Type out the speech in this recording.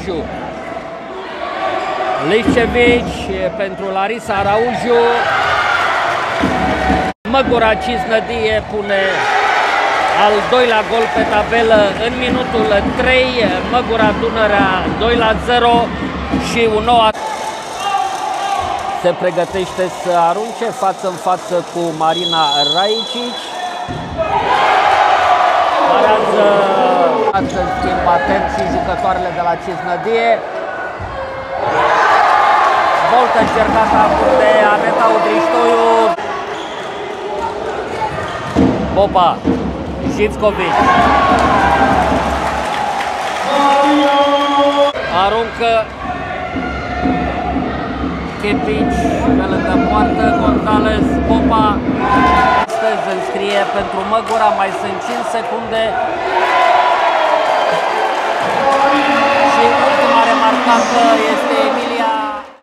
Arauju. Lișcevici pentru Larisa Arauju. Măgura Cisnădie pune al doilea gol pe tabelă în minutul 3. Măgura Dunărea 2 la 0 și un nou se pregătește să arunce față în față cu Marina Raicici. Atent și jucătoarele de la Cisnădie. Voltă încercată acum de Aneta Udriștoiu. Popa, Jivkovic. Aruncă Kepici pe lângă poartă, Gonzales, Popa. Astăzi înscrie pentru Măgura, mai sunt 5 secunde. Papa.